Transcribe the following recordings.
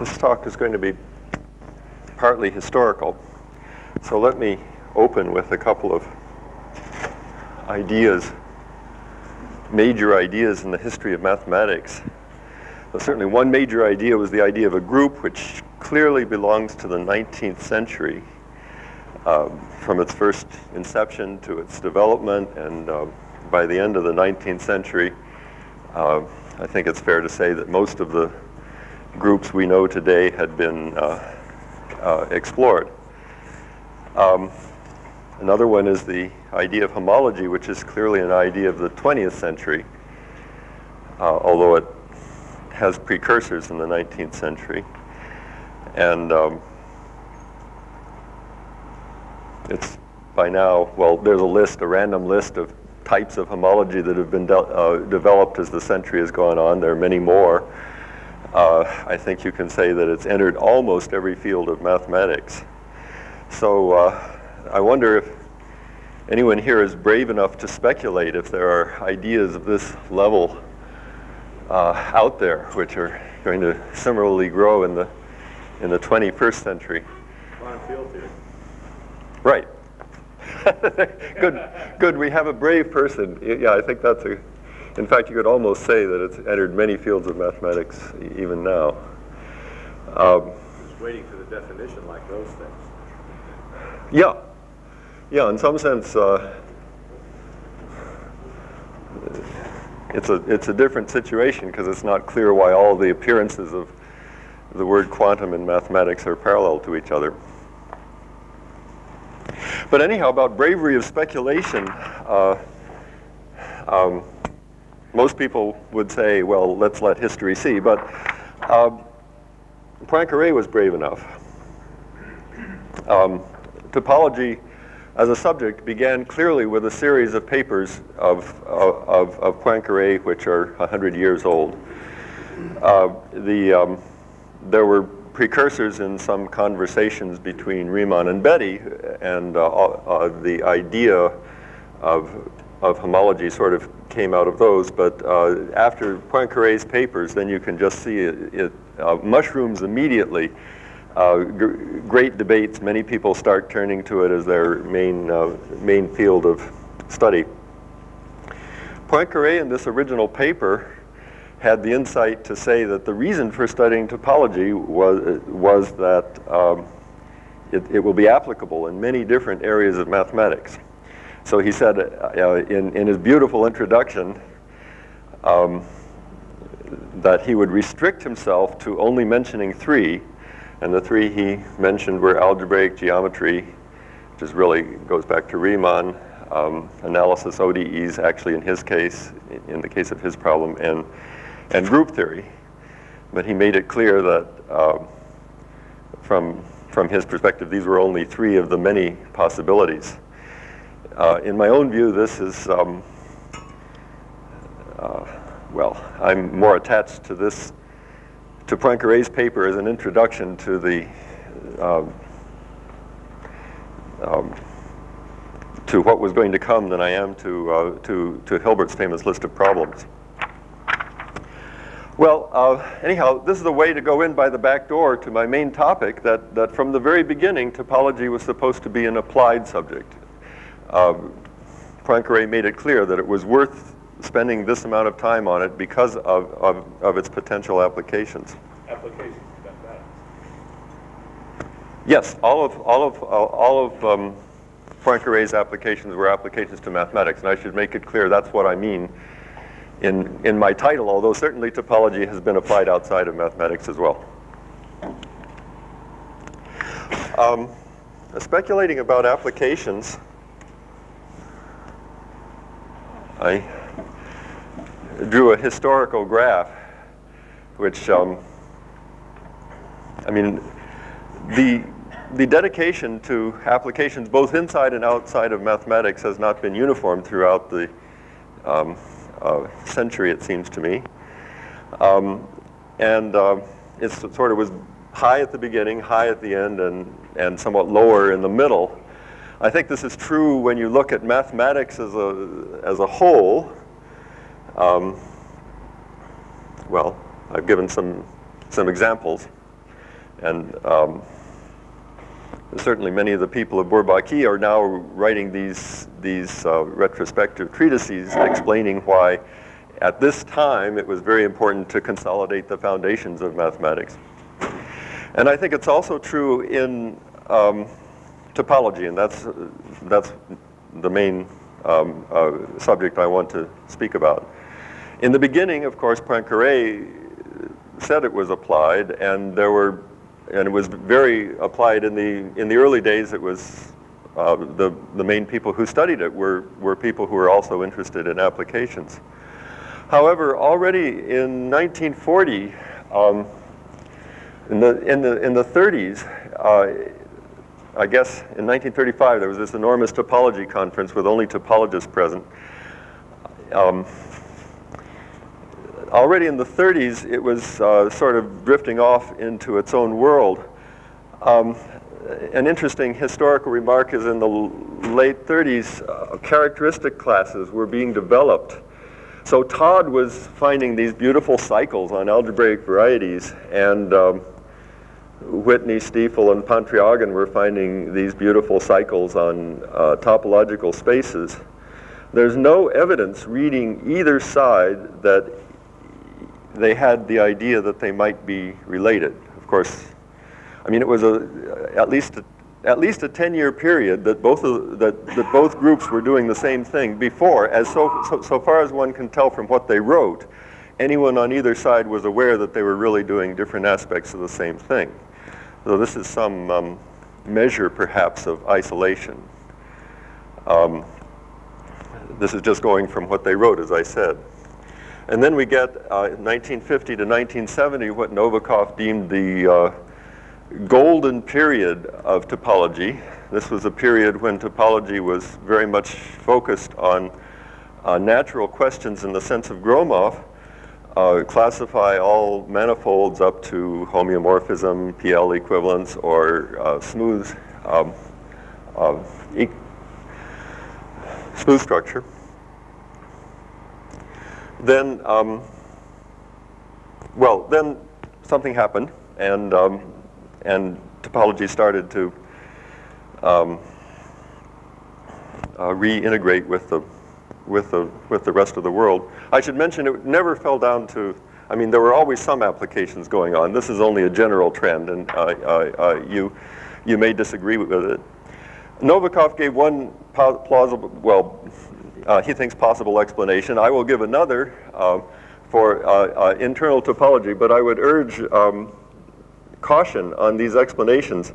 This talk is going to be partly historical. So let me open with a couple of ideas, major ideas in the history of mathematics. So certainly one major idea was the idea of a group which clearly belongs to the 19th century um, from its first inception to its development and uh, by the end of the 19th century, uh, I think it's fair to say that most of the groups we know today had been uh, uh, explored. Um, another one is the idea of homology, which is clearly an idea of the 20th century, uh, although it has precursors in the 19th century. And um, it's by now, well, there's a list, a random list of types of homology that have been de uh, developed as the century has gone on. There are many more. Uh, I think you can say that it's entered almost every field of mathematics. So uh, I wonder if anyone here is brave enough to speculate if there are ideas of this level uh, out there which are going to similarly grow in the in the 21st century. Quantum field theory. Right. good, good. We have a brave person. Yeah, I think that's a in fact, you could almost say that it's entered many fields of mathematics even now. Um, Just waiting for the definition like those things. Yeah. Yeah, in some sense, uh, it's, a, it's a different situation because it's not clear why all the appearances of the word quantum in mathematics are parallel to each other. But anyhow, about bravery of speculation, uh, um, most people would say, well, let's let history see. But uh, Poincare was brave enough. Um, topology as a subject began clearly with a series of papers of, of, of Poincare, which are 100 years old. Uh, the, um, there were precursors in some conversations between Riemann and Betti and uh, uh, the idea of of homology sort of came out of those. But uh, after Poincaré's papers, then you can just see it, it uh, mushrooms immediately. Uh, great debates. Many people start turning to it as their main, uh, main field of study. Poincaré in this original paper had the insight to say that the reason for studying topology was, was that um, it, it will be applicable in many different areas of mathematics. So he said uh, in, in his beautiful introduction um, that he would restrict himself to only mentioning three, and the three he mentioned were algebraic geometry, which is really goes back to Riemann, um, analysis ODEs, actually in his case, in the case of his problem, and, and group theory. But he made it clear that um, from, from his perspective, these were only three of the many possibilities. Uh, in my own view, this is, um, uh, well, I'm more attached to this, to Poincaré's paper as an introduction to the, um, um, to what was going to come than I am to, uh, to, to Hilbert's famous list of problems. Well, uh, anyhow, this is a way to go in by the back door to my main topic, that, that from the very beginning, topology was supposed to be an applied subject uh, Poincaré made it clear that it was worth spending this amount of time on it because of, of, of its potential applications. Applications Yes, all of, all of, all of um, Poincaré's applications were applications to mathematics, and I should make it clear that's what I mean in, in my title, although certainly topology has been applied outside of mathematics as well. Um, speculating about applications, I drew a historical graph, which, um, I mean, the, the dedication to applications both inside and outside of mathematics has not been uniform throughout the um, uh, century, it seems to me. Um, and uh, it sort of was high at the beginning, high at the end, and, and somewhat lower in the middle. I think this is true when you look at mathematics as a, as a whole. Um, well, I've given some, some examples. And um, certainly many of the people of Bourbaki are now writing these, these uh, retrospective treatises explaining why at this time it was very important to consolidate the foundations of mathematics. And I think it's also true in um, topology, and that's, that's the main um, uh, subject I want to speak about. In the beginning, of course, Poincaré said it was applied, and there were, and it was very applied in the in the early days. It was uh, the the main people who studied it were were people who were also interested in applications. However, already in 1940, um, in the in the in the 30s. Uh, I guess in 1935 there was this enormous topology conference with only topologists present. Um, already in the 30s, it was uh, sort of drifting off into its own world. Um, an interesting historical remark is in the late 30s, uh, characteristic classes were being developed. So Todd was finding these beautiful cycles on algebraic varieties, and um, Whitney, Stiefel, and Pontryagin were finding these beautiful cycles on uh, topological spaces. There's no evidence reading either side that they had the idea that they might be related. Of course, I mean, it was a, at least a, at least a 10-year period that both of, that, that both groups were doing the same thing before, as so, so, so far as one can tell from what they wrote, anyone on either side was aware that they were really doing different aspects of the same thing. So this is some um, measure, perhaps, of isolation. Um, this is just going from what they wrote, as I said. And then we get uh, 1950 to 1970, what Novikov deemed the uh, golden period of topology. This was a period when topology was very much focused on uh, natural questions in the sense of Gromov, uh, classify all manifolds up to homeomorphism, PL equivalence, or uh, smooth, um, uh, e smooth structure. Then, um, well, then something happened, and um, and topology started to um, uh, reintegrate with the with the with the rest of the world. I should mention it never fell down to. I mean, there were always some applications going on. This is only a general trend, and uh, uh, you you may disagree with it. Novikov gave one plausible, well, uh, he thinks possible explanation. I will give another uh, for uh, uh, internal topology, but I would urge um, caution on these explanations.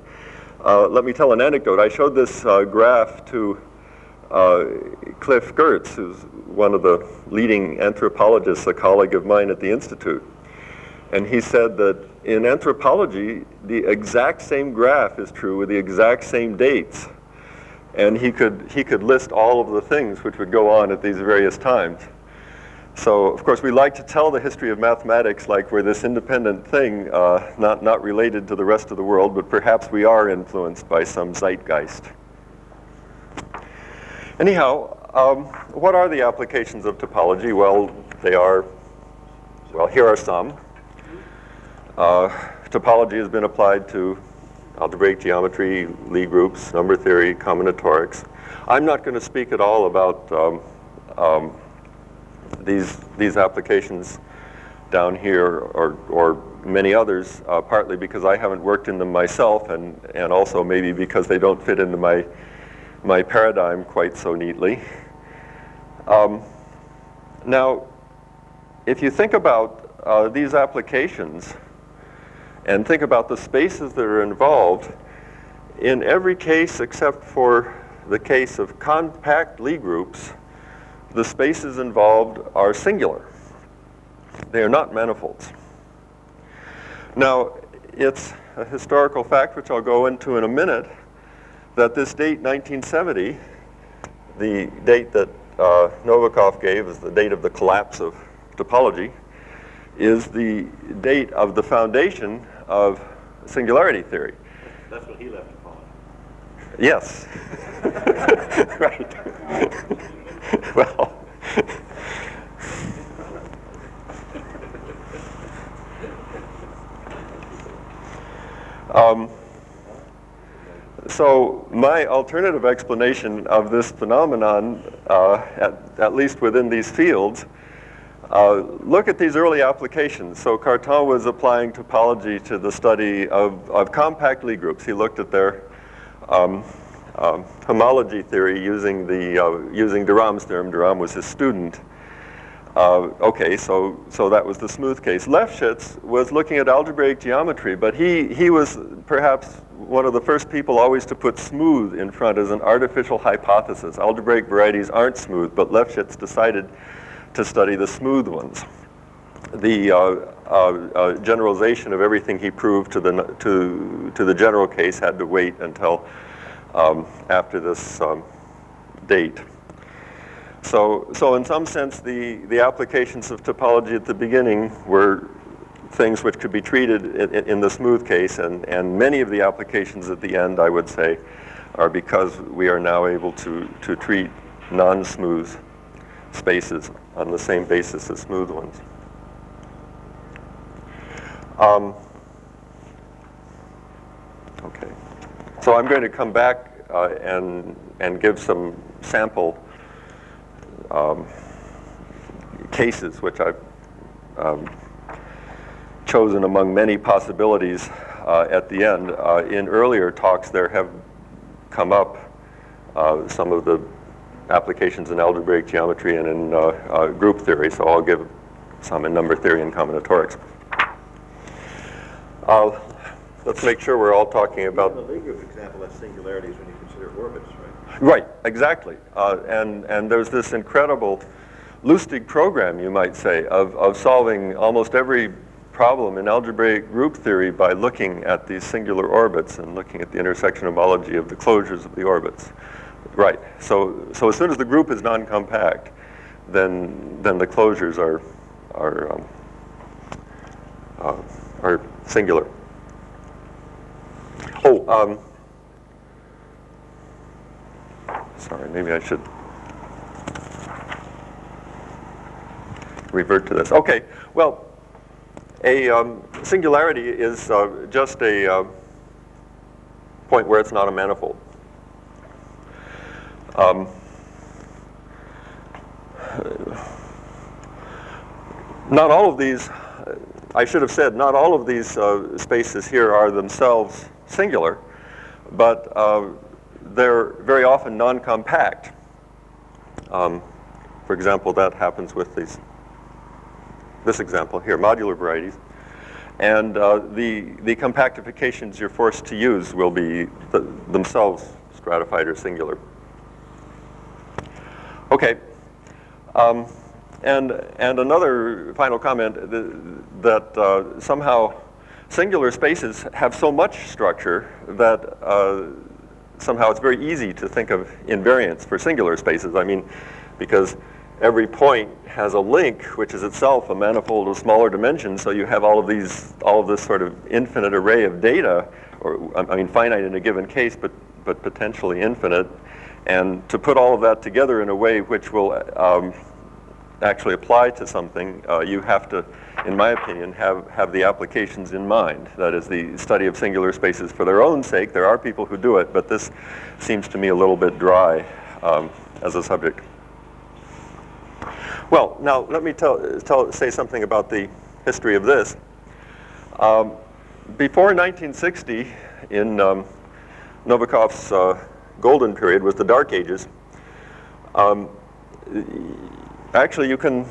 Uh, let me tell an anecdote. I showed this uh, graph to Cliff Geertz, who's one of the leading anthropologists, a colleague of mine at the Institute. And he said that in anthropology, the exact same graph is true with the exact same dates and he could, he could list all of the things which would go on at these various times. So, of course, we like to tell the history of mathematics like we're this independent thing, uh, not, not related to the rest of the world, but perhaps we are influenced by some zeitgeist. Anyhow, um, what are the applications of topology? Well, they are, well, here are some. Uh, topology has been applied to algebraic geometry, Lie groups, number theory, combinatorics. I'm not going to speak at all about um, um, these, these applications down here or, or many others, uh, partly because I haven't worked in them myself and, and also maybe because they don't fit into my, my paradigm quite so neatly. Um, now, if you think about uh, these applications, and think about the spaces that are involved, in every case except for the case of compact Lie groups, the spaces involved are singular. They are not manifolds. Now, it's a historical fact, which I'll go into in a minute, that this date, 1970, the date that uh, Novikov gave as the date of the collapse of topology, is the date of the foundation of singularity theory. That's what he left upon. Yes. right. well. Um, so my alternative explanation of this phenomenon, uh, at, at least within these fields, uh, look at these early applications. So Cartan was applying topology to the study of, of compact Lie groups. He looked at their um, um, homology theory using, the, uh, using de Rhams' theorem. De Rham was his student. Uh, okay, so, so that was the smooth case. Lefschetz was looking at algebraic geometry, but he, he was perhaps one of the first people always to put smooth in front as an artificial hypothesis. Algebraic varieties aren't smooth, but Lefschetz decided to study the smooth ones. The uh, uh, uh, generalization of everything he proved to the, to, to the general case had to wait until um, after this um, date. So, so in some sense, the, the applications of topology at the beginning were things which could be treated in, in, the smooth case, and, and many of the applications at the end, I would say, are because we are now able to, to treat non-smooth spaces on the same basis as smooth ones. Um, okay, so I'm going to come back uh, and, and give some sample um, cases, which I've um, chosen among many possibilities uh, at the end. Uh, in earlier talks, there have come up uh, some of the applications in algebraic geometry and in uh, uh, group theory, so I'll give some in number theory and combinatorics. Uh, let's make sure we're all talking about... the Lie group example has singularities when you consider orbits, right? Exactly. Uh, and, and there's this incredible Lusztig program, you might say, of, of solving almost every problem in algebraic group theory by looking at these singular orbits and looking at the intersection homology of the closures of the orbits. Right. So, so as soon as the group is non-compact, then then the closures are are um, uh, are singular. Oh, um, sorry. Maybe I should revert to this. Okay. Well, a um, singularity is uh, just a uh, point where it's not a manifold. Um, not all of these, I should have said, not all of these uh, spaces here are themselves singular, but uh, they're very often non-compact. Um, for example, that happens with these, this example here, modular varieties. And uh, the, the compactifications you're forced to use will be the, themselves stratified or singular. Okay. Um, and, and another final comment that uh, somehow singular spaces have so much structure that uh, somehow it's very easy to think of invariants for singular spaces. I mean, because every point has a link, which is itself a manifold of smaller dimensions, so you have all of these, all of this sort of infinite array of data, or I mean finite in a given case, but, but potentially infinite, and to put all of that together in a way which will um, actually apply to something, uh, you have to, in my opinion, have, have the applications in mind. That is the study of singular spaces for their own sake. There are people who do it, but this seems to me a little bit dry um, as a subject. Well, now let me tell, tell, say something about the history of this. Um, before 1960, in um, Novikov's uh, golden period was the Dark Ages. Um, actually, you can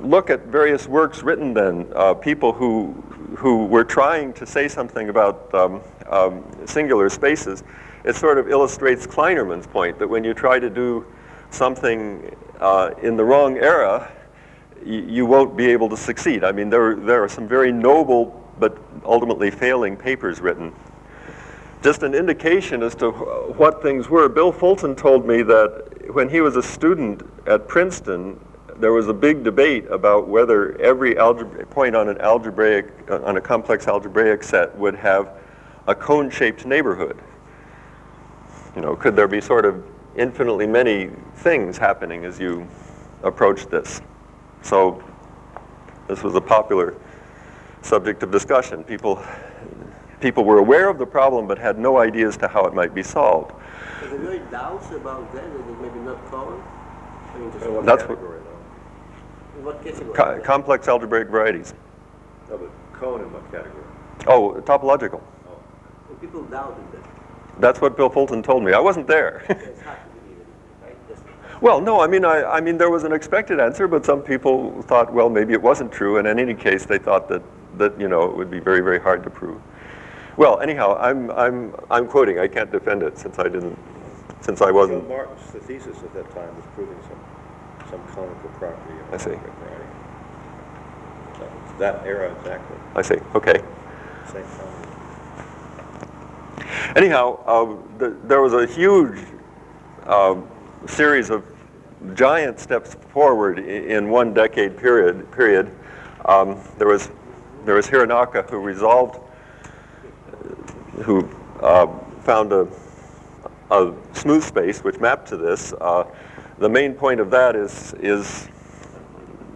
look at various works written then, uh, people who, who were trying to say something about um, um, singular spaces. It sort of illustrates Klainerman's point that when you try to do something uh, in the wrong era, you won't be able to succeed. I mean, there, there are some very noble but ultimately failing papers written just an indication as to what things were. Bill Fulton told me that when he was a student at Princeton, there was a big debate about whether every point on an algebraic, uh, on a complex algebraic set would have a cone-shaped neighborhood. You know, could there be sort of infinitely many things happening as you approach this? So this was a popular subject of discussion. People people were aware of the problem but had no idea as to how it might be solved. Is there any doubts about that, that it may be not common? I mean, just In what That's what- category, though? in what category? Co- complex algebraic varieties. No, but cone in what category? Oh, topological. Oh, And people doubted that. That's what Bill Fulton told me. I wasn't there. It's hard to believe it, right? Well, no, I mean, I, I mean, there was an expected answer, but some people thought, well, maybe it wasn't true, and in any case, they thought that, that you know, it would be very, very hard to prove. Well, anyhow, I'm, I'm, I'm quoting. I can't defend it since I didn't, since I wasn't. Martin's the thesis at that time was proving some, some conical property of I see. variety. That era exactly, I see. Okay. same time. Anyhow, uh, th- there was a huge uh, series of giant steps forward in one decade period. Period. Um, there was there was Hironaka who resolved, who uh, found a, a smooth space which mapped to this. Uh, the main point of that is is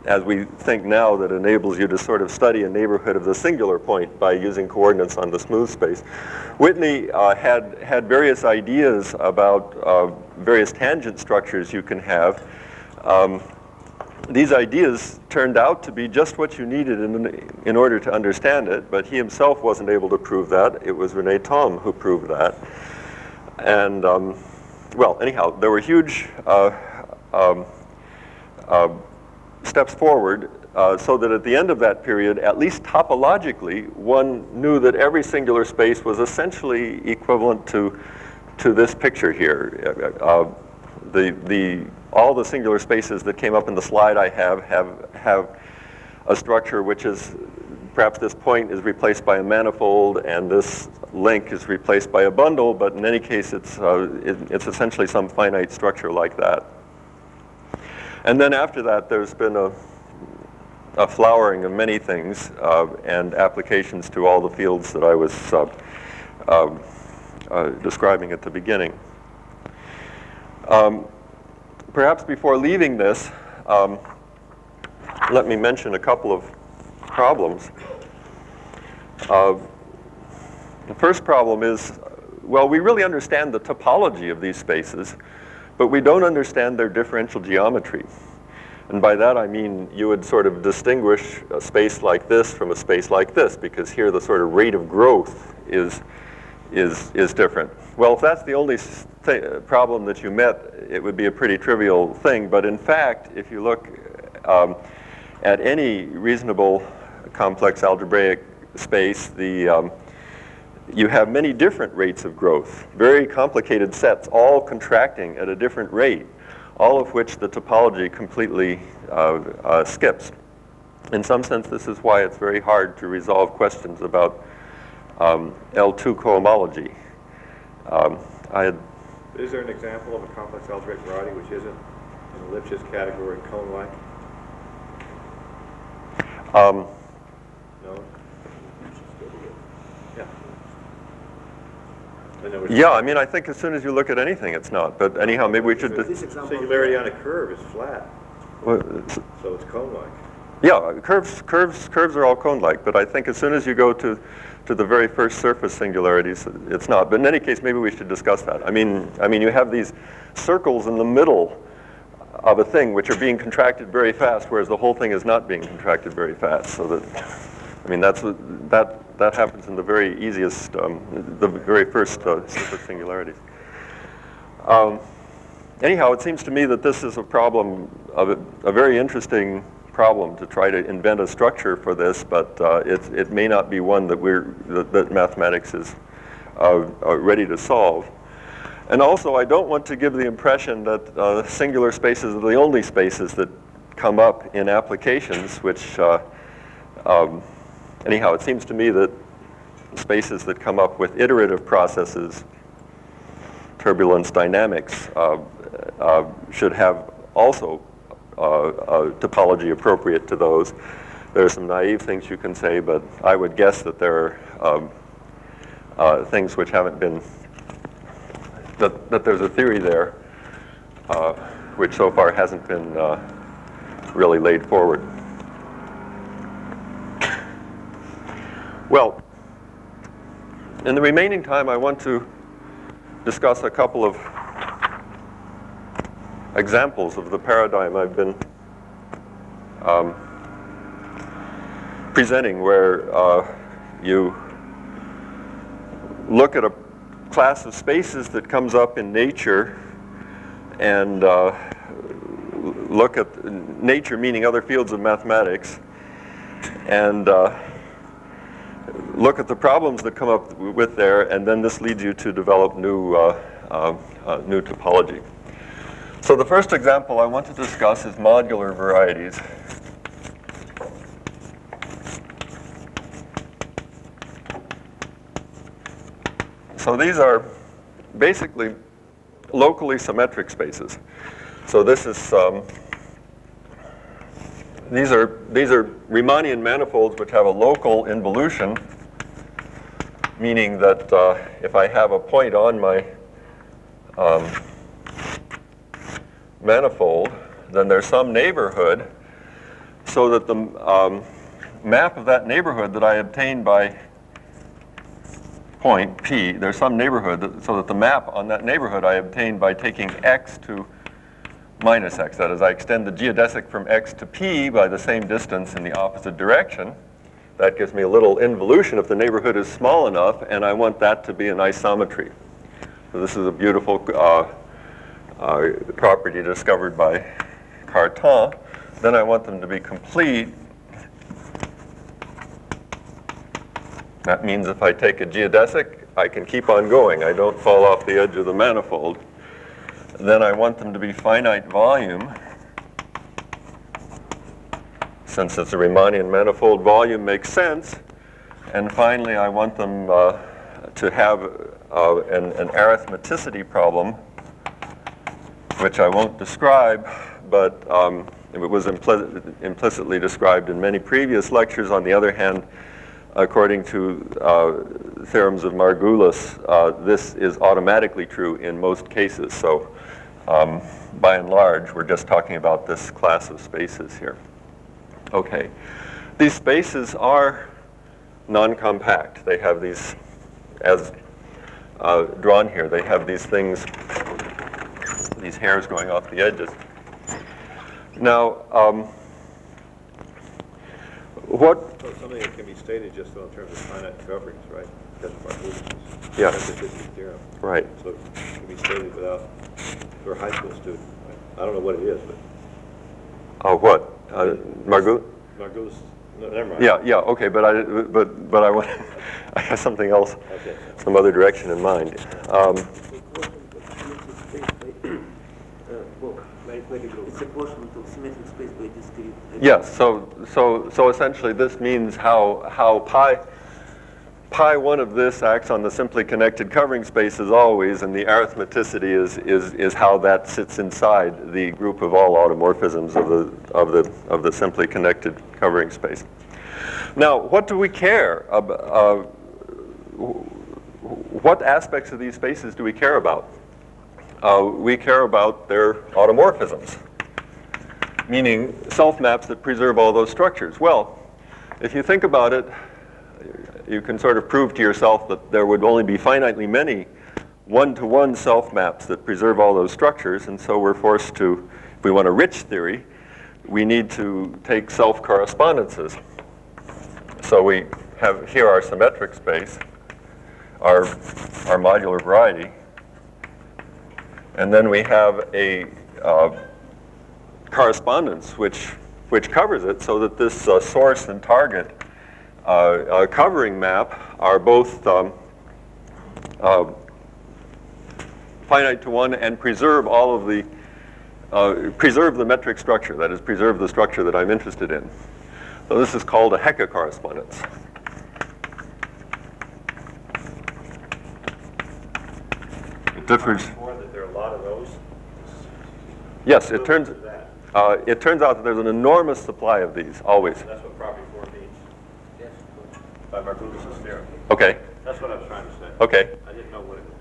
as we think now, that enables you to sort of study a neighborhood of the singular point by using coordinates on the smooth space. Whitney uh, had, had various ideas about uh, various tangent structures you can have. Um, these ideas turned out to be just what you needed in, in order to understand it, but he himself wasn't able to prove that. It was Rene Thom who proved that. And, um, well, anyhow, there were huge uh, um, uh, steps forward uh, so that at the end of that period, at least topologically, one knew that every singular space was essentially equivalent to, to this picture here. Uh, the, the, all the singular spaces that came up in the slide I have have, have a structure which is perhaps this point is replaced by a manifold and this link is replaced by a bundle, but in any case, it's, uh, it, it's essentially some finite structure like that. And then after that, there's been a, a flowering of many things uh, and applications to all the fields that I was uh, um, uh, describing at the beginning. Um, perhaps before leaving this, um, let me mention a couple of problems. Uh, the first problem is, well, we really understand the topology of these spaces, but we don't understand their differential geometry. And by that I mean you would sort of distinguish a space like this from a space like this, because here the sort of rate of growth is, is, is different. Well, if that's the only th problem that you met, it would be a pretty trivial thing. But in fact, if you look um, at any reasonable complex algebraic space, the, um, you have many different rates of growth, very complicated sets, all contracting at a different rate, all of which the topology completely uh, uh, skips. In some sense, this is why it's very hard to resolve questions about um, L2 cohomology. Um, I had, Is there an example of a complex algebraic variety which isn't in the Lipschitz category cone-like? um, No? Yeah. In other words, yeah, I mean, I think as soon as you look at anything, it's not. But anyhow, maybe we should. This example. Singularity on a curve is flat, well, so it's cone-like. Yeah, curves, curves, curves are all cone-like, but I think as soon as you go to, to the very first surface singularities, it's not. But in any case, maybe we should discuss that. I mean, I mean, you have these circles in the middle of a thing which are being contracted very fast, whereas the whole thing is not being contracted very fast. So that, I mean, that's that that happens in the very easiest, um, the very first uh, singularities. Um, anyhow, it seems to me that this is a problem of a, a very interesting problem to try to invent a structure for this, but uh, it, it may not be one that we're that, that mathematics is uh, uh, ready to solve. And also, I don't want to give the impression that uh, singular spaces are the only spaces that come up in applications, which, uh, um, anyhow, it seems to me that spaces that come up with iterative processes turbulence dynamics uh, uh, should have also uh, a topology appropriate to those. There are some naive things you can say, but I would guess that there are um, uh, things which haven't been, that, that there's a theory there uh, which so far hasn't been really laid forward. Well, In the remaining time, I want to discuss a couple of examples of the paradigm I've been um, presenting where uh, you look at a class of spaces that comes up in nature and uh, look at nature meaning other fields of mathematics and uh, look at the problems that come up with there and then this leads you to develop new, uh, uh, uh new topology. So the first example I want to discuss is modular varieties. So these are basically locally symmetric spaces. So this is um, these are these are Riemannian manifolds which have a local involution, meaning that uh, if I have a point on my um, manifold, then there's some neighborhood, so that the um, map of that neighborhood that I obtained by point P, there's some neighborhood, that, so that the map on that neighborhood I obtained by taking x to minus x. That is, I extend the geodesic from x to p by the same distance in the opposite direction. That gives me a little involution if the neighborhood is small enough, and I want that to be an isometry. So this is a beautiful uh, uh, property discovered by Cartan. Then I want them to be complete That means if I take a geodesic, I can keep on going. I don't fall off the edge of the manifold. Then I want them to be finite volume. Since it's a Riemannian manifold, volume makes sense. And finally, I want them uh, to have uh, an, an arithmeticity problem, which I won't describe, but um, it was impli implicitly described in many previous lectures. On the other hand, according to uh, theorems of Margulis, uh, this is automatically true in most cases. So um, by and large, we're just talking about this class of spaces here. Okay. These spaces are non-compact. They have these, as uh, drawn here, they have these things, these hairs going off the edges. Now, um, what? So something that can be stated just in terms of finite coverings, right? That's part of Yeah. That's a theorem. Right. So it can be stated without, for a high school student. I don't know what it is, but Oh, what? Uh, Margot? Margulis, no, never mind. Yeah, yeah, okay, but I, but, but I want, I have something else, Okay. some other direction in mind. Um, It's a quotient of symmetric space by discrete. yes, so, so, so essentially this means how, how pi, pi 1 of this acts on the simply connected covering space as always, and the arithmeticity is, is, is how that sits inside the group of all automorphisms of the, of the, of the simply connected covering space. Now, what do we care about? Uh, what aspects of these spaces do we care about? Uh, we care about their automorphisms, meaning self-maps that preserve all those structures. Well, if you think about it, you can sort of prove to yourself that there would only be finitely many one-to-one self-maps that preserve all those structures, and so we're forced to, if we want a rich theory, we need to take self-correspondences. So we have here our symmetric space, our, our modular variety, and then we have a uh, correspondence which, which covers it so that this uh, source and target uh, covering map are both um, uh, finite to one and preserve all of the, uh, preserve the metric structure, that is, preserve the structure that I'm interested in. So this is called a Hecke correspondence. It differs. Yes, it turns, uh, it turns out that there's an enormous supply of these, always. That's what property four means, Yes. By Margulis's theorem. Okay, That's what I was trying to say. okay. I didn't know what it was.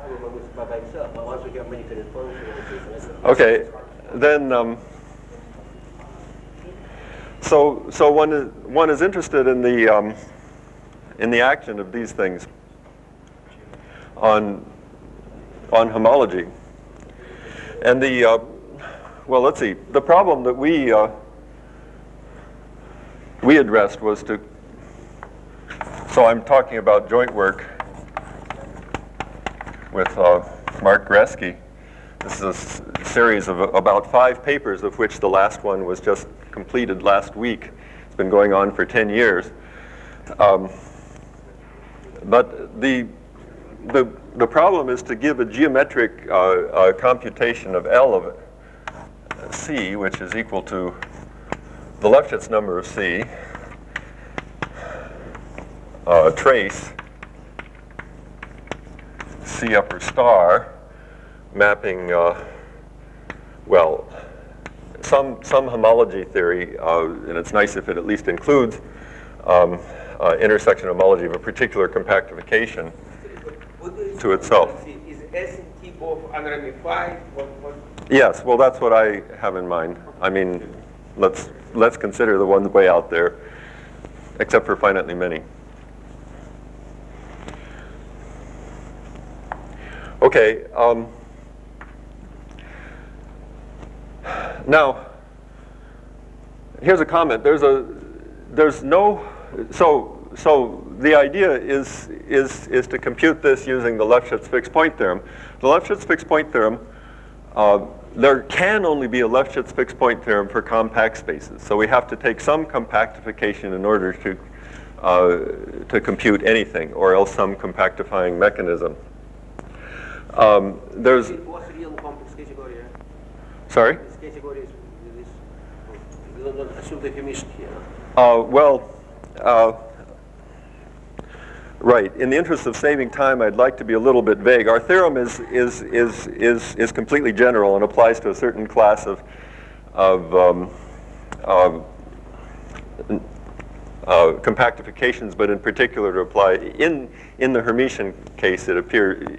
I remember it's by itself, but once we have many correspondences. Okay, then, um, so, so one is, one is interested in the, um, in the action of these things on, on homology. And the, uh, well, let's see, the problem that we, uh, we addressed was to, so I'm talking about joint work with uh, Mark Goresky. This is a series of about five papers, of which the last one was just completed last week. It's been going on for 10 years. Um, but the, the, the problem is to give a geometric uh, uh, computation of L of C, which is equal to the Lefschetz number of C, uh, trace C upper star, mapping, uh, well, some, some homology theory, uh, and it's nice if it at least includes um, uh, intersection homology of a particular compactification. To itself. Is S and T both unramified? What, what? Yes, well, that's what I have in mind. I mean, let's, let's consider the ones way out there, except for finitely many. Okay, um, now, here's a comment. There's a, there's no, so, so the idea is, is, is to compute this using the Lefschetz fixed point theorem. The Lefschetz fixed point theorem, uh, there can only be a Lefschetz fixed point theorem for compact spaces. So we have to take some compactification in order to, uh, to compute anything, or else some compactifying mechanism. Um, there's, What's real complex category? sorry? This category is, is, you don't don't assume definition here. Uh, well, uh, right. In the interest of saving time, I'd like to be a little bit vague. Our theorem is, is, is, is, is completely general and applies to a certain class of, of um, uh, uh, compactifications, but in particular to apply in in the Hermitian case, it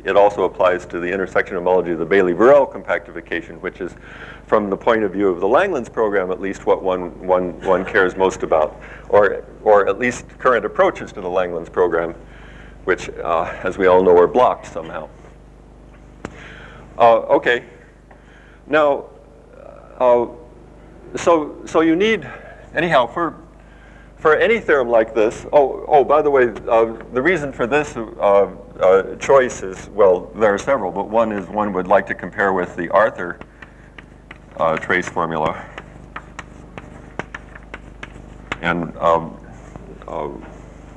it also applies to the intersection homology of the Baily-Borel compactification, which is, from the point of view of the Langlands program, at least what one one one cares most about, or or at least current approaches to the Langlands program, which, uh, as we all know, are blocked somehow. Uh, okay, now, uh, so so you need anyhow for for any theorem like this, oh, oh, by the way, uh, the reason for this uh, uh, choice is, well, there are several, but one is one would like to compare with the Arthur uh, trace formula. And um, uh,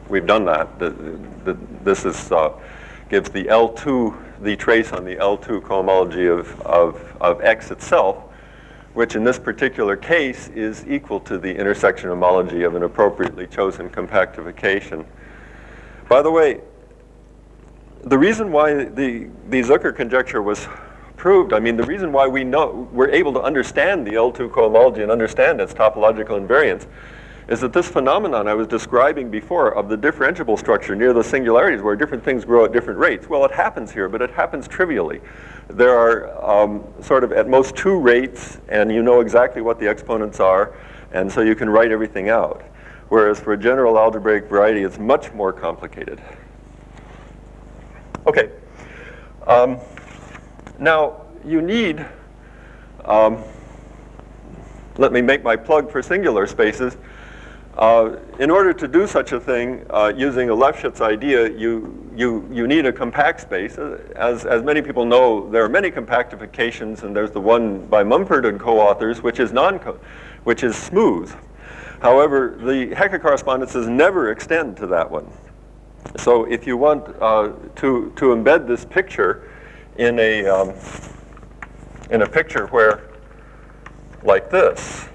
we've done that. The, the, this is, uh, gives the L2, the trace on the L2 cohomology of, of, of X itself, which in this particular case is equal to the intersection homology of an appropriately chosen compactification. By the way, the reason why the, the Zucker conjecture was proved, I mean, the reason why we know, we're able to understand the L2 cohomology and understand its topological invariance is that this phenomenon I was describing before of the differentiable structure near the singularities where different things grow at different rates, well, it happens here, but it happens trivially. There are um, sort of at most two rates, and you know exactly what the exponents are, and so you can write everything out. Whereas for a general algebraic variety, it's much more complicated. Okay. Um, now, you need, um, let me make my plug for singular spaces. Uh, in order to do such a thing uh, using a Lefschetz idea, you, you, you need a compact space. Uh, As, as many people know, there are many compactifications, and there's the one by Mumford and co-authors, which is non, which is smooth. However, the Hecke correspondences never extend to that one. So if you want uh, to, to embed this picture in a, um, in a picture where, like this,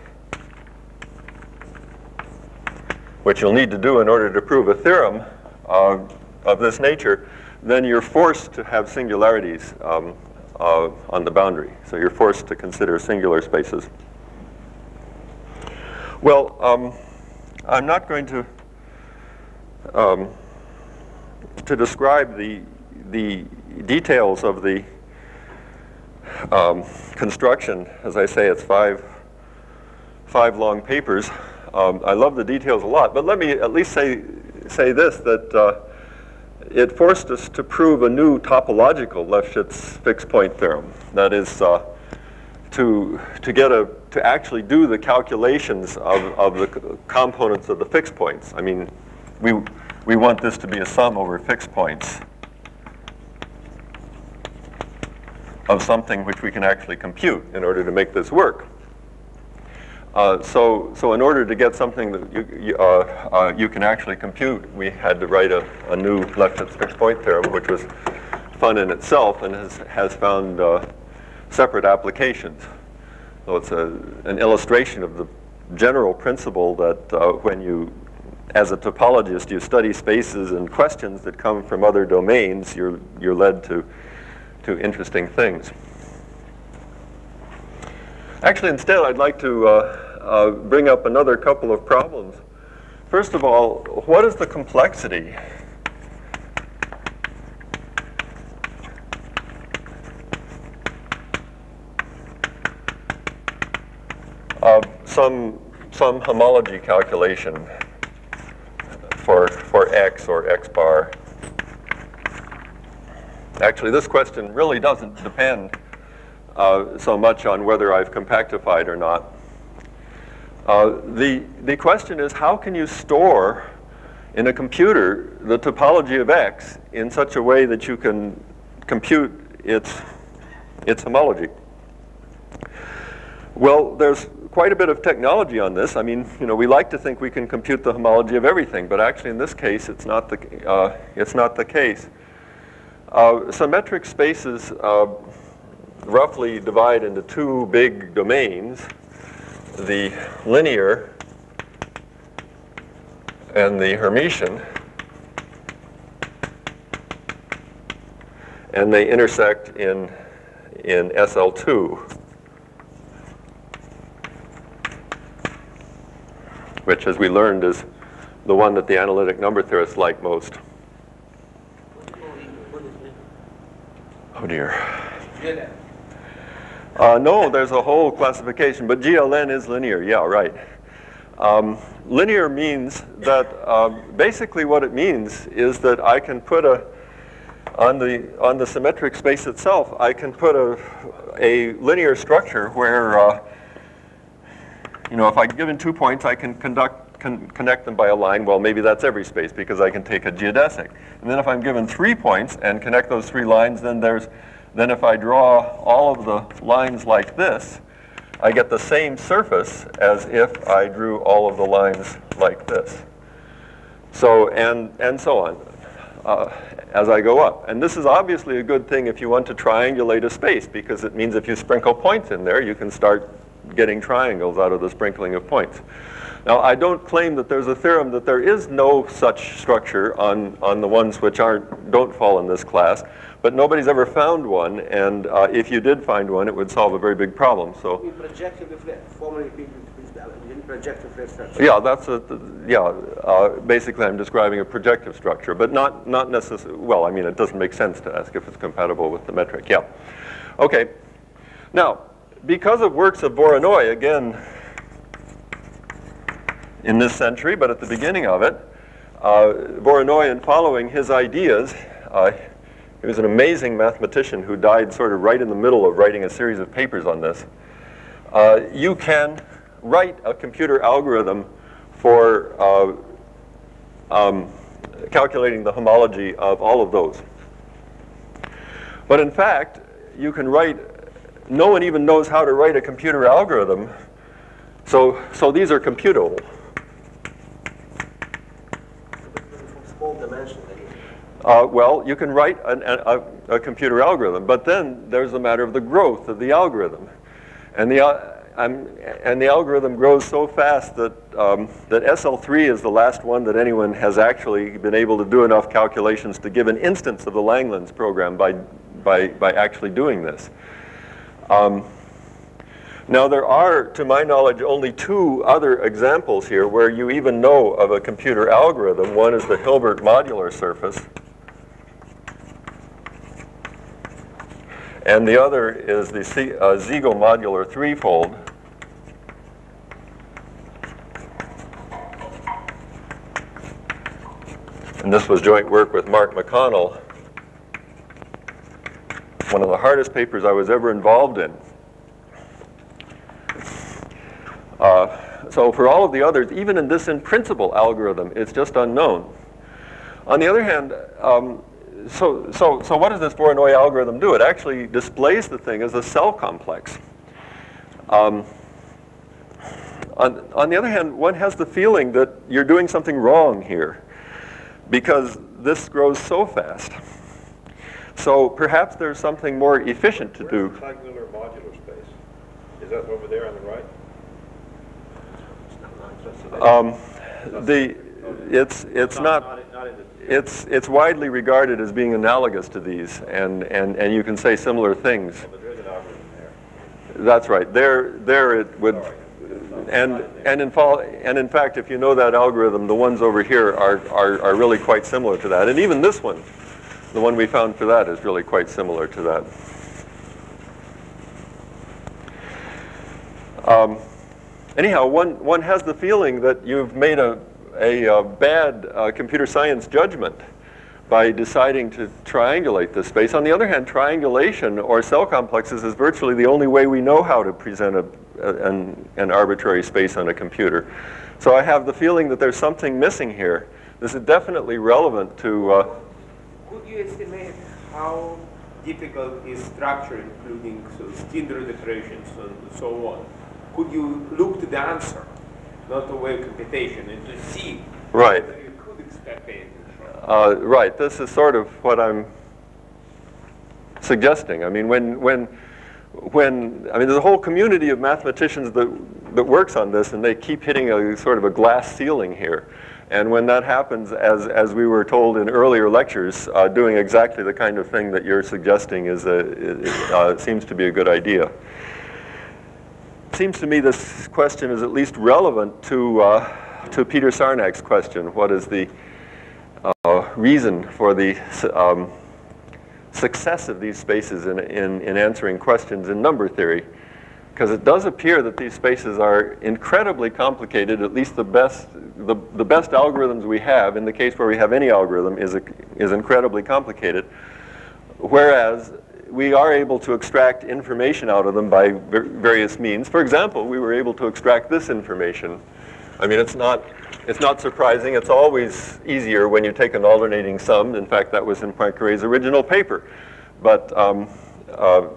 which you'll need to do in order to prove a theorem uh, of this nature, then you're forced to have singularities um, uh, on the boundary. So you're forced to consider singular spaces. Well, um, I'm not going to um, to describe the the details of the um, construction. As I say, it's five five long papers. Um, I love the details a lot, but let me at least say say this, that uh, it forced us to prove a new topological Lefschetz fixed point theorem. That is, uh, to, to get a, to actually do the calculations of, of the components of the fixed points. I mean, we, we want this to be a sum over fixed points of something which we can actually compute in order to make this work. Uh, so, so in order to get something that you, you, uh, uh, you can actually compute, we had to write a, a new Lefschetz fixed point theorem, which was fun in itself and has, has found uh, separate applications. So it's a, an illustration of the general principle that uh, when you, as a topologist, you study spaces and questions that come from other domains, you're, you're led to, to interesting things. Actually, instead, I'd like to uh, uh, bring up another couple of problems. First of all, what is the complexity? of some, some homology calculation for, for x or x bar. Actually, this question really doesn't depend uh, so much on whether I've compactified or not. Uh, the, the question is how can you store in a computer the topology of X in such a way that you can compute its, its homology? Well, there's quite a bit of technology on this. I mean, you know, we like to think we can compute the homology of everything, but actually in this case, it's not the, uh, it's not the case. Uh, symmetric spaces uh, roughly divide into two big domains, the linear and the Hermitian. And they intersect in, in SL2, which as we learned is the one that the analytic number theorists like most. Oh dear. Uh, no, there's a whole classification, but GLN is linear. Yeah, right. Um, linear means that um, basically what it means is that I can put a on the on the symmetric space itself. I can put a a linear structure where uh, you know if I'm given two points, I can conduct con connect them by a line. Well, maybe that's every space because I can take a geodesic. And then if I'm given three points and connect those three lines, then there's then if I draw all of the lines like this, I get the same surface as if I drew all of the lines like this. So, and, and so on, uh, as I go up. And this is obviously a good thing if you want to triangulate a space, because it means if you sprinkle points in there, you can start getting triangles out of the sprinkling of points. Now, I don't claim that there's a theorem that there is no such structure on, on the ones which aren't, don't fall in this class, but nobody's ever found one, and uh, if you did find one, it would solve a very big problem. So, We projected the flat, formally we didn't project the flat structure. yeah, that's a, yeah, uh, basically I'm describing a projective structure, but not, not necessarily, well, I mean, it doesn't make sense to ask if it's compatible with the metric, yeah. Okay, now, because of works of Voronoi, again, in this century, but at the beginning of it, uh, Voronoi, in following his ideas, uh, he was an amazing mathematician who died sort of right in the middle of writing a series of papers on this. Uh, you can write a computer algorithm for uh, um, calculating the homology of all of those. But in fact, you can write, no one even knows how to write a computer algorithm. So, so these are computable. From small dimension, I guess. Uh, well, you can write an, a, a computer algorithm, but then there's the matter of the growth of the algorithm. And the, uh, and the algorithm grows so fast that, um, that SL3 is the last one that anyone has actually been able to do enough calculations to give an instance of the Langlands program by, by, by actually doing this. Um, now, there are, to my knowledge, only two other examples here where you even know of a computer algorithm. One is the Hilbert modular surface, and the other is the C- uh, Siegel modular threefold. and this was joint work with Mark McConnell, one of the hardest papers I was ever involved in. Uh, so for all of the others, even in this in principle algorithm, it's just unknown. On the other hand, um, so, so, so what does this Voronoi algorithm do? It actually displays the thing as a cell complex. Um, on, on the other hand, one has the feeling that you're doing something wrong here because this grows so fast. So perhaps there's something more efficient to do. Where's the tabular modular space? Is that over there on the right? Um, the, it's, it's not, Not, not in the, it's, it's widely regarded as being analogous to these, and, and, and you can say similar things. there's an algorithm there. That's right. There, there it would, and, and in fall, and in fact, if you know that algorithm, the ones over here are, are, are really quite similar to that. And even this one, the one we found for that is really quite similar to that. Um, anyhow, one, one has the feeling that you've made a, a, uh bad uh, computer science judgment by deciding to triangulate this space. On the other hand, triangulation or cell complexes is virtually the only way we know how to present a, a- an, an arbitrary space on a computer. So I have the feeling that there's something missing here. This is definitely relevant to, uh, Could you estimate how difficult is structure, including so standard iterations and so on? Could you look to the answer, not the way of computation, and to see Right. whether you could from? Uh, right. This is sort of what I'm suggesting. I mean, when, when, when, I mean, there's a whole community of mathematicians that, that works on this, and they keep hitting a sort of a glass ceiling here. And when that happens, as, as we were told in earlier lectures, uh, doing exactly the kind of thing that you're suggesting is a, is, uh, seems to be a good idea. Seems to me this question is at least relevant to, uh, to Peter Sarnak's question. What is the, uh, reason for the um, success of these spaces in, in, in answering questions in number theory. Because it does appear that these spaces are incredibly complicated, at least the best, the, the best algorithms we have, in the case where we have any algorithm, is, a, is incredibly complicated. Whereas we are able to extract information out of them by various means. For example, we were able to extract this information. I mean, it's not, it's not surprising. It's always easier when you take an alternating sum. In fact, that was in Poincaré's original paper. But, um, uh,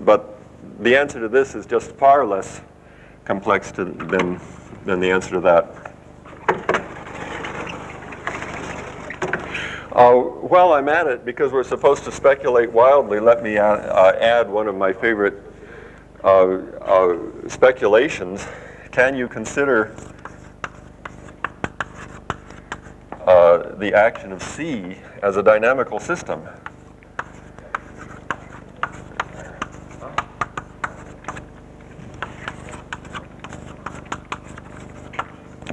but the answer to this is just far less complex to, than, than the answer to that. Uh, while I'm at it, because we're supposed to speculate wildly, let me add, uh, add one of my favorite uh, uh, speculations. Can you consider uh, the action of C as a dynamical system?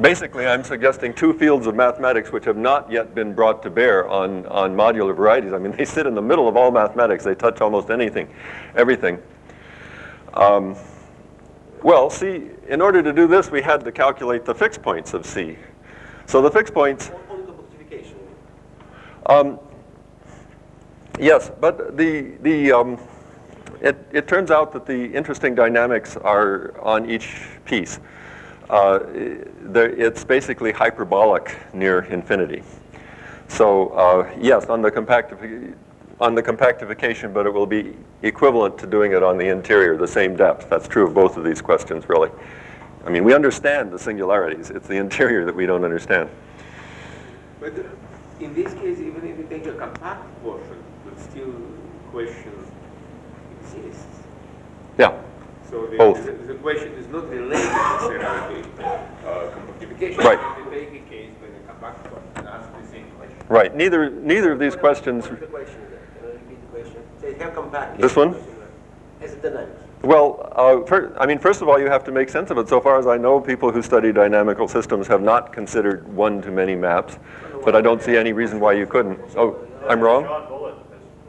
Basically, I'm suggesting two fields of mathematics which have not yet been brought to bear on, on modular varieties. I mean, they sit in the middle of all mathematics. They touch almost anything, everything. Um, well, see, in order to do this, we had to calculate the fixed points of C. So the fixed points, On, the multiplication. um, yes, but the, the, um, it, it turns out that the interesting dynamics are on each piece. Uh, there, it's basically hyperbolic near infinity. So uh, yes, on the, compactifi- on the compactification, but it will be equivalent to doing it on the interior, the same depth. That's true of both of these questions, really. I mean, we understand the singularities. It's the interior that we don't understand. But uh, in this case, even if you take a compact portion, but still question exists. Yeah. So the, Both. the, the question is not related necessarily to uh, compactification. Right. If a case where the compact asks the same question. Right. Neither, neither of these questions. What is the question then? Can I repeat the question? Say, how compact? This one? As a dynamics. Well, uh, fir- I mean, first of all, you have to make sense of it. So far as I know, people who study dynamical systems have not considered one-to-many maps, but I don't see any reason why you couldn't. Oh, I'm wrong? John Bullett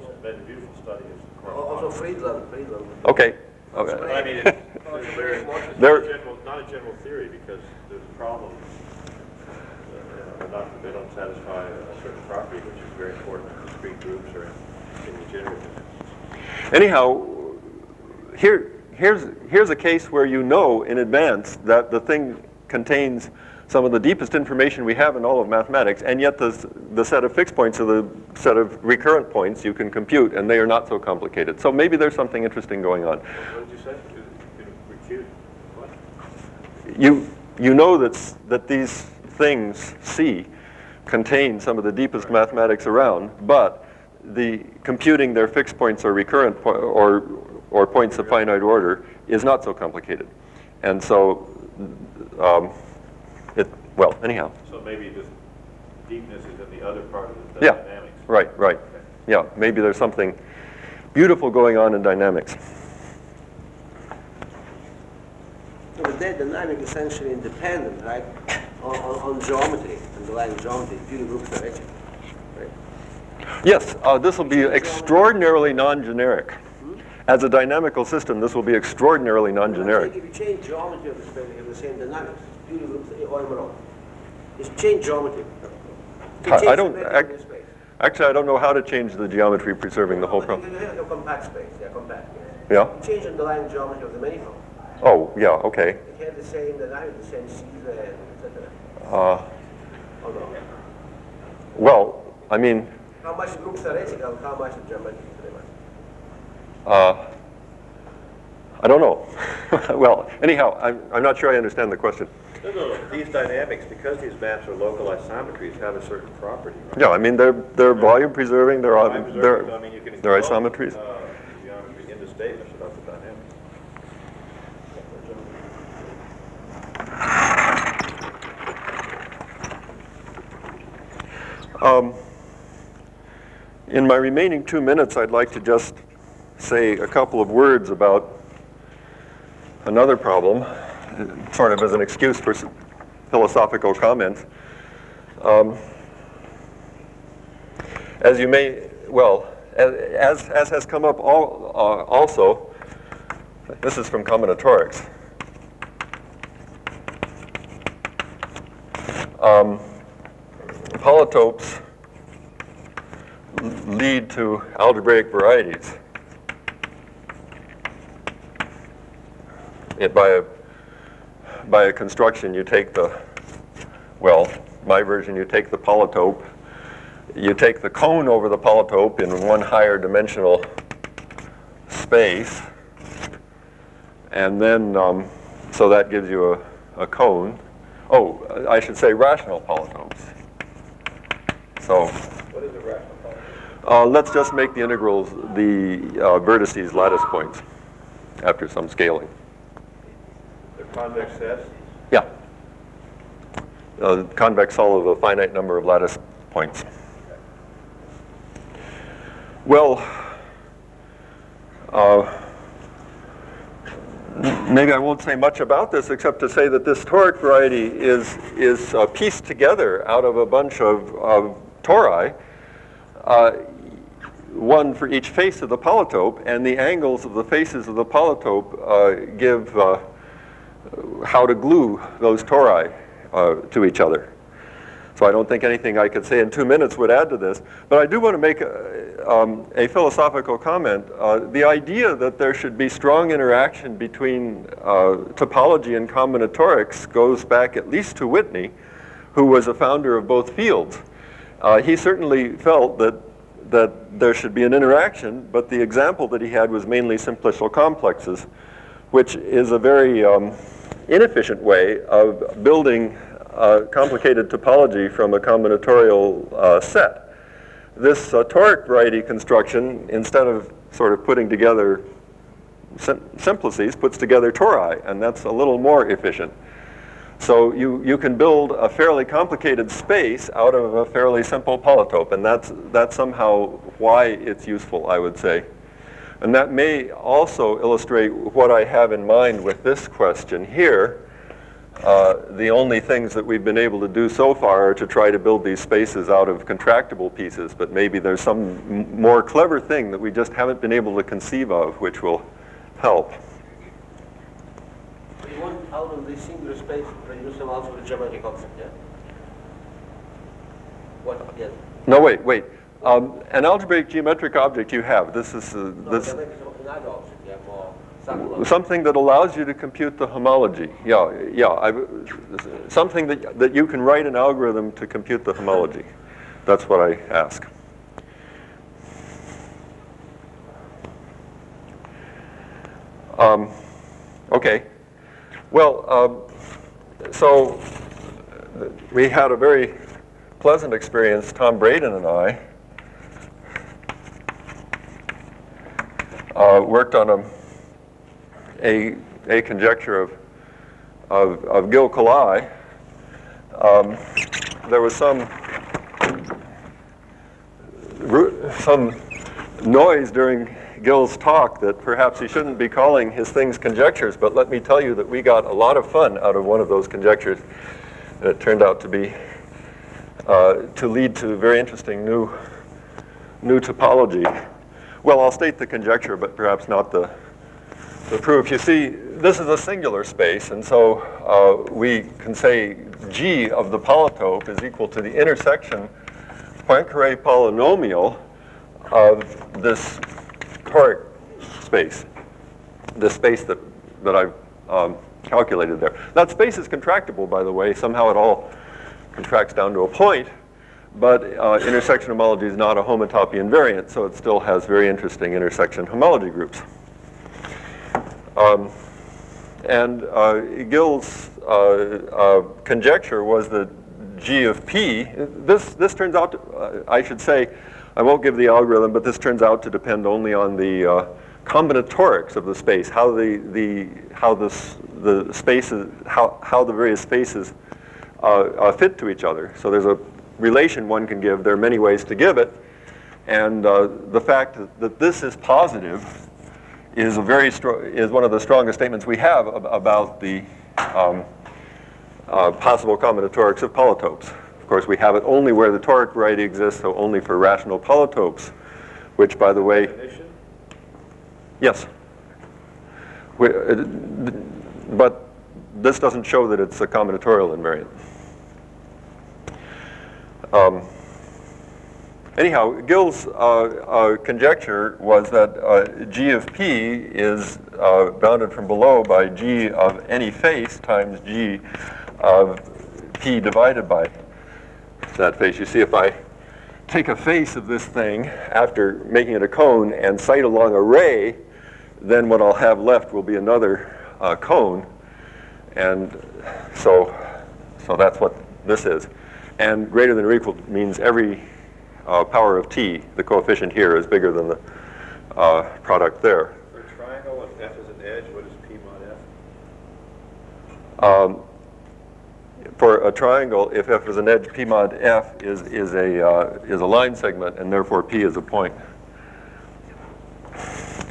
has made a beautiful study of Also Friedland, Friedland. Okay. But. I mean, it's, it's very, it's There- not a general, not a general theory because there's problems. but uh, not, that they don't satisfy a certain property, which is very important in discrete groups or in in regenerative. Anyhow, here, here's, here's a case where you know in advance that the thing contains some of the deepest information we have in all of mathematics, and yet the, the set of fixed points are the set of recurrent points you can compute, and they are not so complicated. So maybe there's something interesting going on. What did you say? You- you Refute? What? You, you know that, that these things, C, contain some of the deepest mathematics around, but the computing their fixed points or recurrent po- or, or points of finite order is not so complicated. And so, um, well, anyhow, So maybe this deepness is in the other part of the yeah, dynamics. right, right. Yeah, maybe there's something beautiful going on in dynamics. So the dead dynamic is essentially independent, right? On, on, on geometry, underlying geometry, pure group theoretic. Right? Yes, uh, this will be extraordinarily non-generic. As a dynamical system, this will be extraordinarily non-generic. If you change geometry of the space, you have the same dynamics. Theory, or am I wrong? Change geometry. I- I don't symmetry act- of the space. Actually, I don't know how to change the geometry preserving the whole problem. Compact space, yeah, compact. Yeah? You change underlying geometry of the manifold. Oh, yeah, okay. It has the same dynamic, the same Caesar, etc. Uh, Oh no. well, I mean, How much group theoretical, how much theoretical? uh, I don't know. well, anyhow, I'm, I'm not sure I understand the question. No, no, no. These dynamics, because these maps are localized symmetries, have a certain property. right? Yeah, I mean, they're, they're volume preserving, they're, preserving, they're, I mean, they're isometries. uh, Geometry into statements about the dynamics. Um, in my remaining two minutes, I'd like to just say a couple of words about another problem, sort of as an excuse for philosophical comments. Um, as you may, well, as, as has come up all, uh, also, this is from combinatorics. Um, polytopes lead to algebraic varieties. It, by, a, by a construction, you take the, well, my version, you take the polytope, you take the cone over the polytope in one higher dimensional space, and then, um, so that gives you a, a cone. Oh, I should say rational polytopes. So What is a rational polynomial? uh, let's just make the integrals the uh, vertices lattice points after some scaling. Convex sets? Yeah. Uh, convex hull of a finite number of lattice points. Well, uh, maybe I won't say much about this except to say that this toric variety is, is uh, pieced together out of a bunch of, of tori, uh, one for each face of the polytope, and the angles of the faces of the polytope uh, give uh, how to glue those tori uh, to each other. So I don't think anything I could say in two minutes would add to this. But I do want to make a, um, a philosophical comment. Uh, the idea that there should be strong interaction between uh, topology and combinatorics goes back at least to Whitney, who was a founder of both fields. Uh, he certainly felt that that there should be an interaction, but the example that he had was mainly simplicial complexes, which is a very um, inefficient way of building a complicated topology from a combinatorial uh, set. This uh, toric variety construction, instead of sort of putting together sim- simplices, puts together tori, and that's a little more efficient. So you, you can build a fairly complicated space out of a fairly simple polytope, and that's, that's somehow why it's useful, I would say. And that may also illustrate what I have in mind with this question here. Uh, the only things that we've been able to do so far are to try to build these spaces out of contractible pieces, but maybe there's some m- more clever thing that we just haven't been able to conceive of, which will help. You want out of this singular space produce some geometric concept, yeah? what, yeah. No, wait, wait. Um, an algebraic geometric object you have. This is uh, this there may be some another option, yeah, more subtle. something that allows you to compute the homology. Yeah, yeah. I, something that that you can write an algorithm to compute the homology. That's what I ask. Um, okay. Well, um, so uh, we had a very pleasant experience, Tom Braden and I. Uh, worked on a, a, a conjecture of, of, of Gil-Kalai. Um, there was some some noise during Gil's talk that perhaps he shouldn't be calling his things conjectures, but let me tell you that we got a lot of fun out of one of those conjectures. And it turned out to be uh, to lead to very interesting new new topology. Well, I'll state the conjecture, but perhaps not the the proof. You see, this is a singular space, and so uh, we can say G of the polytope is equal to the intersection Poincaré polynomial of this toric space, the space that, that I've um, calculated there. That space is contractible, by the way. Somehow it all contracts down to a point, but uh, intersection homology is not a homotopy invariant, so it still has very interesting intersection homology groups. Um, and uh, Gil's uh, uh, conjecture was that G of P, this, this turns out, to, uh, I should say, I won't give the algorithm, but this turns out to depend only on the uh, combinatorics of the space, how the, the, how this, the spaces, how, how the various spaces uh, fit to each other. So there's a relation one can give. There are many ways to give it. And the fact that, that this is positive is a very is one of the strongest statements we have ab- about the um, uh, possible combinatorics of polytopes. Of course, we have it only where the toric variety exists, so only for rational polytopes, which, by the way, Definition? yes. We, uh, but this doesn't show that it's a combinatorial invariant. Um, Anyhow, Gil's uh, uh, conjecture was that uh, g of p is bounded from below by g of any face times g of p divided by that face. You see, if I take a face of this thing after making it a cone and sight along a ray, then what I'll have left will be another uh, cone. And so, so that's what this is. And greater than or equal means every uh, power of t, the coefficient here, is bigger than the uh, product there. For a triangle, if f is an edge, what is p mod f? Um, for a triangle, if f is an edge, p mod f is, is, a, uh, is a line segment, and therefore p is a point.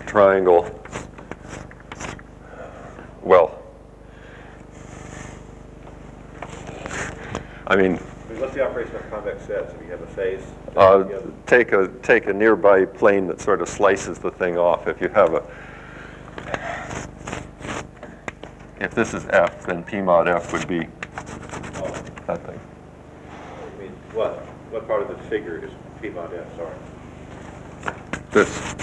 Triangle, well, I mean, I mean, what's the operation of convex sets? If you have a face, Uh, have- take a take a nearby plane that sort of slices the thing off. If you have a if this is f, then p mod f would be oh, that thing. I mean, what? What part of the figure is p mod f, sorry? This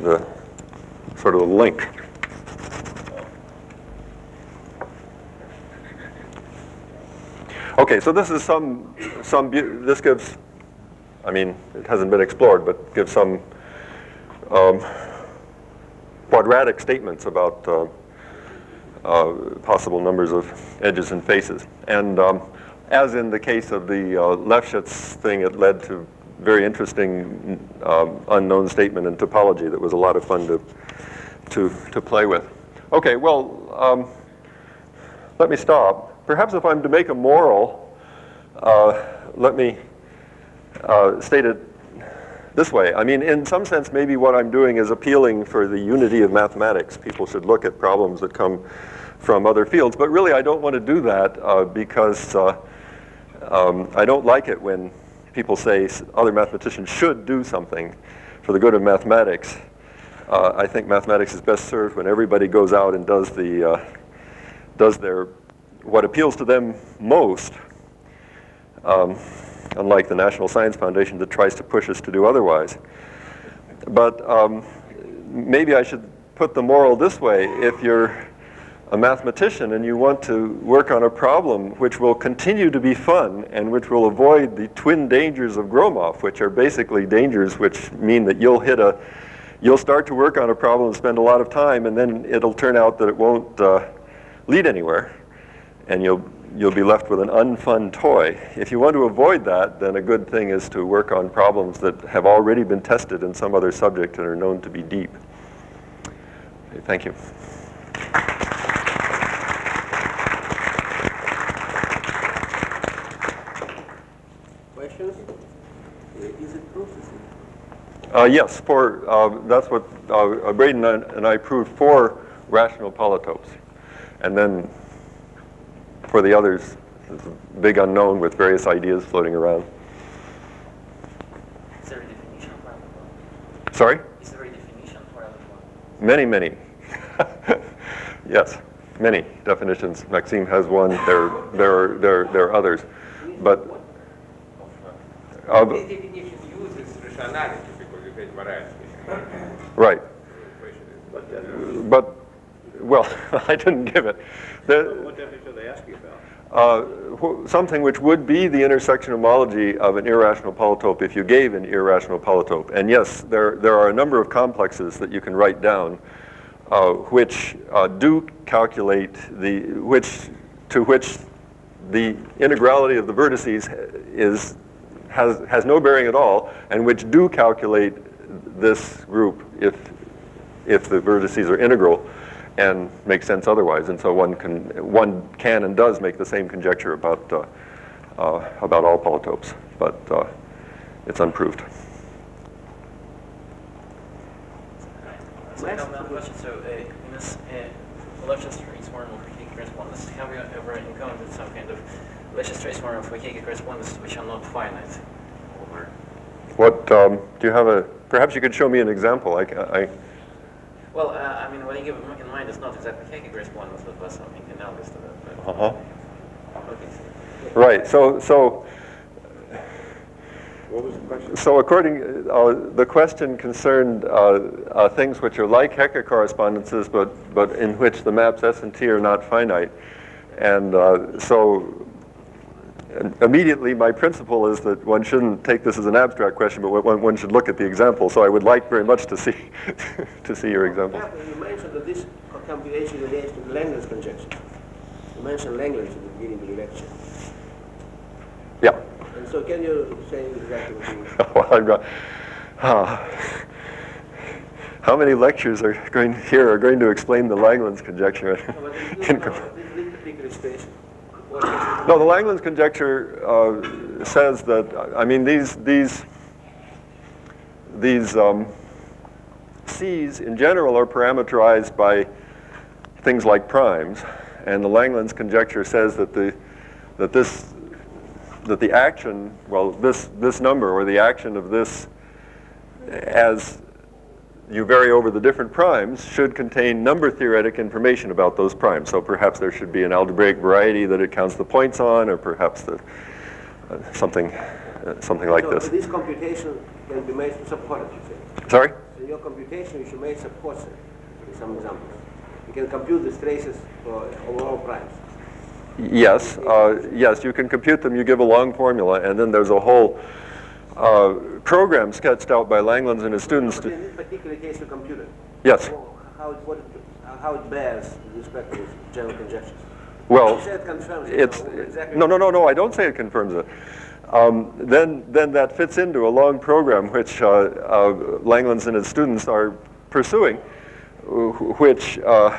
the sort of link. Okay, so this is some some this gives. I mean, it hasn't been explored, but gives some um, quadratic statements about uh, uh, possible numbers of edges and faces. And um, as in the case of the uh, Lefschetz thing, it led to very interesting um, unknown statement in topology that was a lot of fun to, to, to play with. Okay, well, um, let me stop. Perhaps if I'm to make a moral, let me uh, state it this way. I mean, in some sense, maybe what I'm doing is appealing for the unity of mathematics. People should look at problems that come from other fields. But really, I don't want to do that uh, because uh, um, I don't like it when people say other mathematicians should do something for the good of mathematics. Uh, I think mathematics is best served when everybody goes out and does the uh, does their what appeals to them most um, unlike the National Science Foundation that tries to push us to do otherwise. But um, maybe I should put the moral this way. If you're a mathematician and you want to work on a problem which will continue to be fun and which will avoid the twin dangers of Gromov, which are basically dangers which mean that you'll hit a, you'll start to work on a problem and spend a lot of time and then it'll turn out that it won't uh, lead anywhere and you'll, you'll be left with an unfun toy. If you want to avoid that, then a good thing is to work on problems that have already been tested in some other subject and are known to be deep. Okay, thank you. Questions? Is it processing? Uh, yes, for, uh, that's what uh, Braden and and I proved for rational polytopes. And then for the others, it's a big unknown with various ideas floating around. Is there a definition for algebra? Sorry? Is there a definition for algebra? Many, many. yes, many definitions. Maxime has one. There, there, are, there, there are others. But uh, This definition uses rationality because you had variety. right. The But well, I didn't give it. The, What definition are they asking about? uh, something which would be the intersection homology of an irrational polytope if you gave an irrational polytope. And yes, there, there are a number of complexes that you can write down uh, which uh, do calculate the, which, to which the integrality of the vertices is, has, has no bearing at all, and which do calculate this group if, if the vertices are integral and make sense otherwise. And so one can, one can and does make the same conjecture about, uh, uh, about all polytopes, but uh, it's unproved. So I have another question. So uh, in this uh, Lefschetz transform of Hecke correspondence, have you ever encountered some kind of Lefschetz transform of Hecke correspondence which are not finite? What, um, do you have a, perhaps you could show me an example. I, I, well, uh, I mean, what you give in mind is not exactly Hecke correspondence, but was something analogous to that. But, uh-huh. okay. Right, so, so, What was the question? so according, uh, the question concerned uh, uh, things which are like Hecke correspondences, but, but in which the maps S and T are not finite. And uh, so immediately my principle is that one shouldn't take this as an abstract question, but one, one should look at the example. So I would like very much to see, to see your example. You mentioned that this can be computation relates to the Langlands conjecture. You mentioned Langlands at the beginning of the lecture. Yeah. And so can you say exactly what you... well, got, ah. how many lectures are going here are going to explain the Langlands conjecture? No, the Langlands conjecture uh, says that I mean these these these um, C's in general are parameterized by things like primes, and the Langlands conjecture says that the that this that the action, well, this this number or the action of this as you vary over the different primes should contain number theoretic information about those primes. So perhaps there should be an algebraic variety that it counts the points on, or perhaps the, uh, something, uh, something like this. so this. this computation can be made to support it, you say. Sorry? So your computation, you should make supports it, in some examples. You can compute the traces for over all primes. Yes, uh, yes, you can compute them. You give a long formula, and then there's a whole uh, program sketched out by Langlands and his students. But in To, this particular case, you compute it. yes. How it, what how it bears with respect to general conjectures. Well, You it confirms it. it's so exactly- no, no, no, no. I don't say it confirms it. Um, then, then that fits into a long program which uh, uh, Langlands and his students are pursuing, which uh,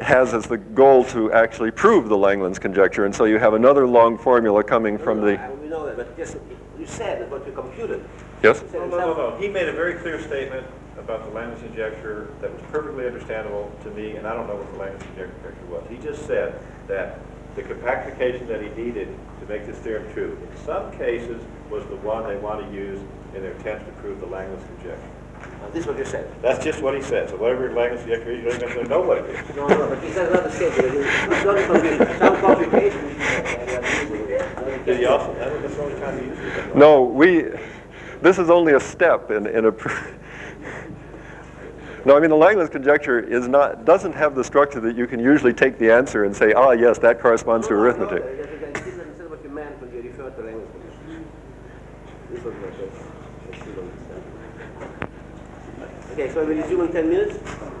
has as the goal to actually prove the Langlands conjecture. And so you have another long formula coming from No, the We know that, but just, you said that what you computed. yes. No, no, no, no. He made a very clear statement about the Langlands conjecture that was perfectly understandable to me, and I don't know what the Langlands conjecture was. He just said that the compactification that he needed to make this theorem true, in some cases, was the one they want to use in their attempt to prove the Langlands conjecture. This is what you said. That's just what he said. So whatever Langlands conjecture is, you don't even know what it is. No, no, but he said another statement. It's not computation. Some computation. uh, Did he also, I think that's the only time he used it. No, we, this is only a step in, in a, no, I mean, the Langlands conjecture is not, doesn't have the structure that you can usually take the answer and say, ah, yes, that corresponds to No, no, no, arithmetic. I- I- I didn't understand what you meant when you referred to language condition. This I. Okay, so we resume in 10 minutes?